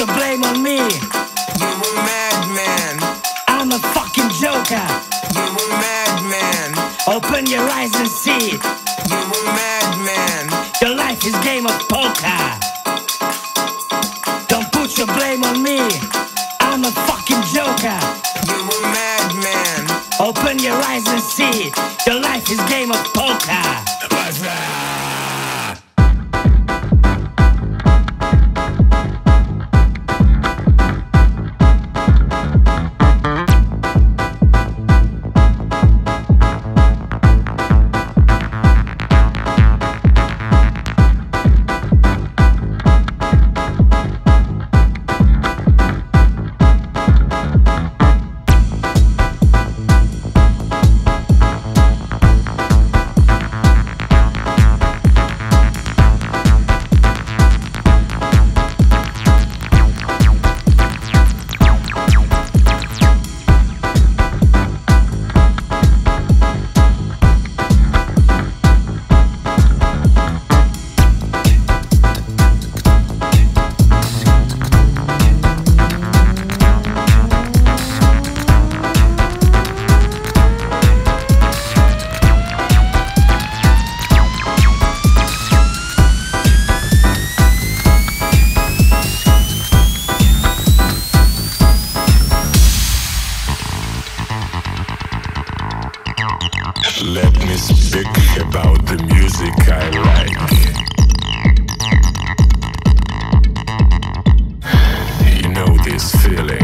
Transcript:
your blame on me. You a madman. I'm a fucking joker. You a madman. Open your eyes and see. You a madman. Your life is game of poker. Don't put your blame on me. I'm a fucking joker. You a madman. Open your eyes and see. Your life is game of poker. let me speak about the music I like. You know this feeling.